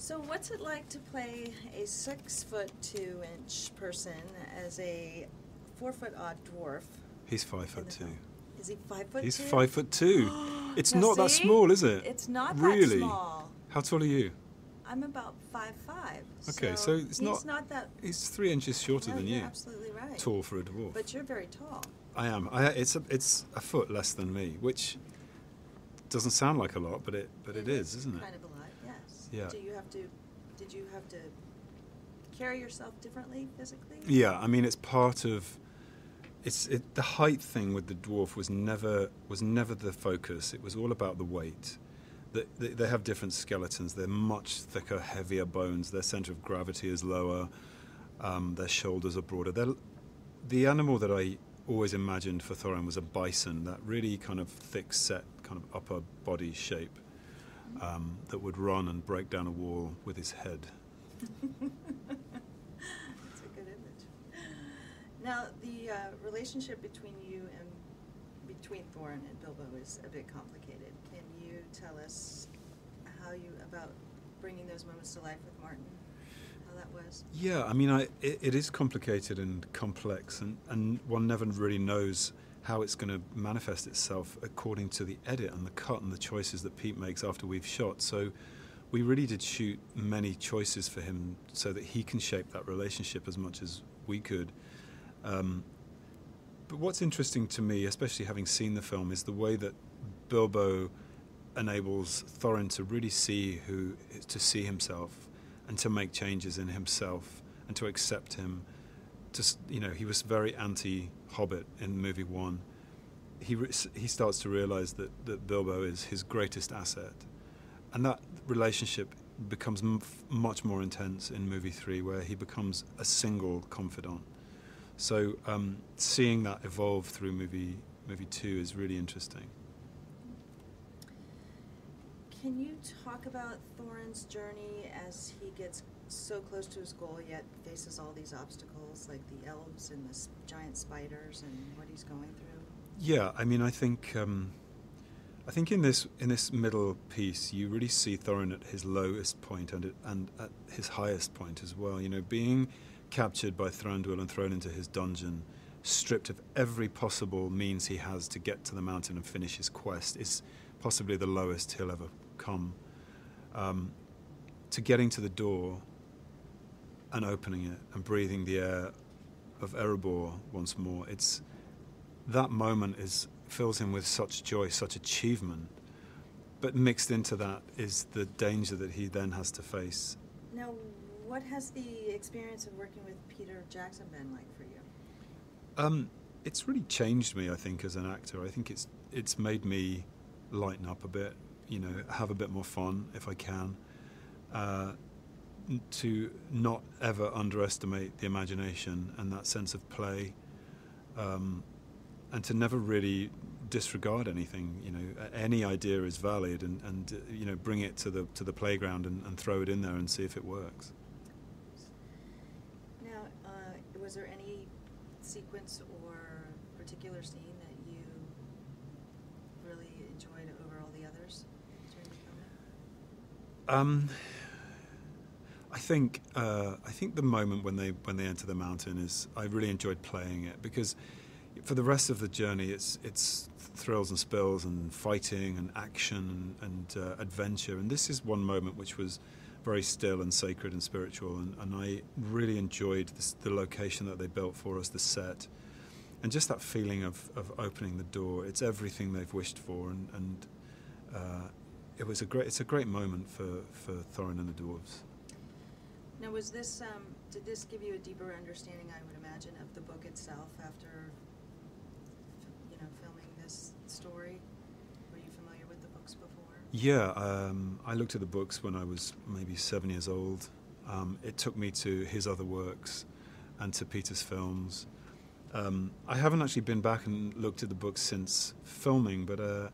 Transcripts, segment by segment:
So, what's it like to play a six foot two inch person as a four foot odd dwarf? He's five foot two. film? Is he five foot He's two? five foot two. It's Now not that small, is it? It's not really. that small. How tall are you? I'm about five five. Okay, so it's he's not- that. He's three inches shorter no, than you. Absolutely right. Tall for a dwarf. But you're very tall. I am. I, it's a, it's a foot less than me, which doesn't sound like a lot, but it but it is, isn't it? Kind of a lot, yes. Yeah. Do you have to? Did you have to carry yourself differently physically? Yeah, I mean it's part of it's it, the height thing with the dwarf was never was never the focus. It was all about the weight. They, they, they have different skeletons. They're much thicker, heavier bones. Their center of gravity is lower. Um, their shoulders are broader. They're, the animal that I always imagined for Thorin was a bison. That really kind of thick set, kind of upper body shape um, that would run and break down a wall with his head. That's a good image. Now, the uh, relationship between you and between Thorin and Bilbo is a bit complicated. Can you tell us how you about bringing those moments to life with Martin? How that was? Yeah, I mean, I, it, it is complicated and complex, and, and one never really knows how it's going to manifest itself according to the edit and the cut and the choices that Pete makes after we've shot. So we really did shoot many choices for him so that he can shape that relationship as much as we could. Um, but what's interesting to me, especially having seen the film, is the way that Bilbo enables Thorin to really see who to see himself and to make changes in himself and to accept him. Just you know, he was very anti-Hobbit in movie one. He he starts to realize that that Bilbo is his greatest asset, and that relationship becomes much more intense in movie three, where he becomes a single confidant. So um, seeing that evolve through movie movie two is really interesting. Can you talk about Thorin's journey as he gets so close to his goal yet faces all these obstacles like the elves and the giant spiders and what he's going through? Yeah, I mean, I think um, I think in this in this middle piece, you really see Thorin at his lowest point and at, and at his highest point as well. You know, being captured by Thranduil and thrown into his dungeon, stripped of every possible means he has to get to the mountain and finish his quest, is possibly the lowest he'll ever come. Um, to getting to the door and opening it and breathing the air of Erebor once more, it's that moment is fills him with such joy, such achievement. But mixed into that is the danger that he then has to face. Now, what has the experience of working with Peter Jackson been like for you? Um, it's really changed me, I think, as an actor. I think it's it's made me lighten up a bit, you know, have a bit more fun if I can. Uh, to not ever underestimate the imagination and that sense of play, um, and to never really disregard anything. You know, any idea is valid, and, and uh, you know, bring it to the to the playground and, and throw it in there and see if it works. Now, uh, was there any sequence or particular scene that you really enjoyed over all the others? Um, I think uh, I think the moment when they when they enter the mountain is I really enjoyed playing it because for the rest of the journey it's it's thrills and spills and fighting and action and, and uh, adventure. And this is one moment which was very still and sacred and spiritual. And, and I really enjoyed this, the location that they built for us the set and just that feeling of, of opening the door. It's everything they've wished for. And, and uh, it was a great it's a great moment for, for Thorin and the dwarves. Now, was this, um, did this give you a deeper understanding, I would imagine, of the book itself after, you know, filming this story? Were you familiar with the books before? Yeah, um, I looked at the books when I was maybe seven years old. Um, it took me to his other works and to Peter's films. Um, I haven't actually been back and looked at the books since filming, but uh,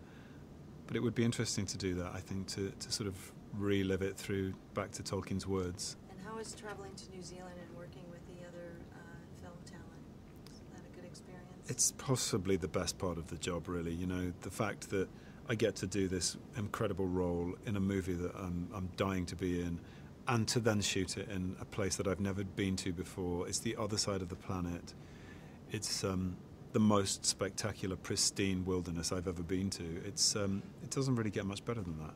but it would be interesting to do that. I think to, to sort of relive it through back to Tolkien's words. And how is traveling to New Zealand and working with the other uh, film talent? Is that a good experience? It's possibly the best part of the job, really. You know, the fact that I get to do this incredible role in a movie that I'm, I'm dying to be in, and to then shoot it in a place that I've never been to before. It's the other side of the planet. It's um, the most spectacular, pristine wilderness I've ever been to. It's um, it doesn't really get much better than that.